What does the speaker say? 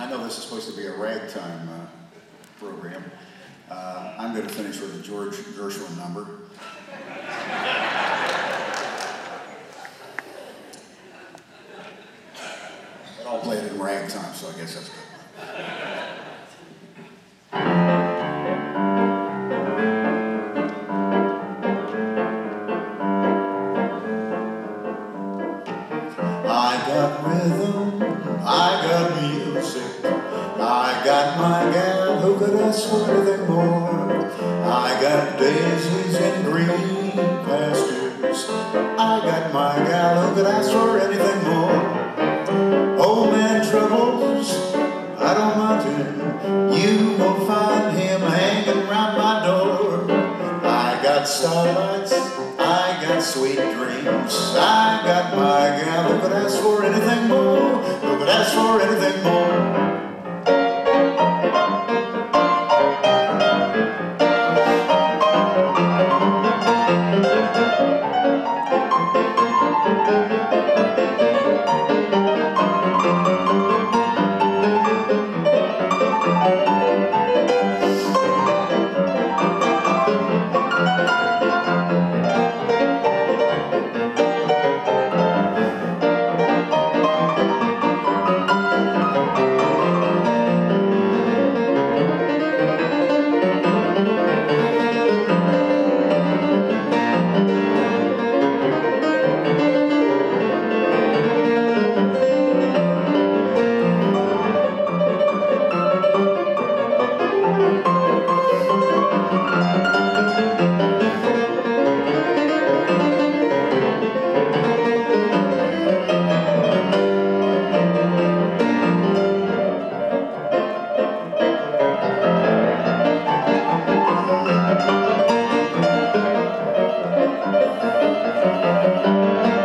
I know this is supposed to be a ragtime uh, program. Uh, I'm going to finish with a George Gershwin number. But I'll play it in ragtime, so I guess that's good. I got rhythm, I got music, I got my gal who could ask for anything more. I got daisies and green pastures, I got my gal who could ask for anything more. Old man troubles, I don't mind him, you will find him hanging round my door. I got starlights, I got sweet dreams. I got my Música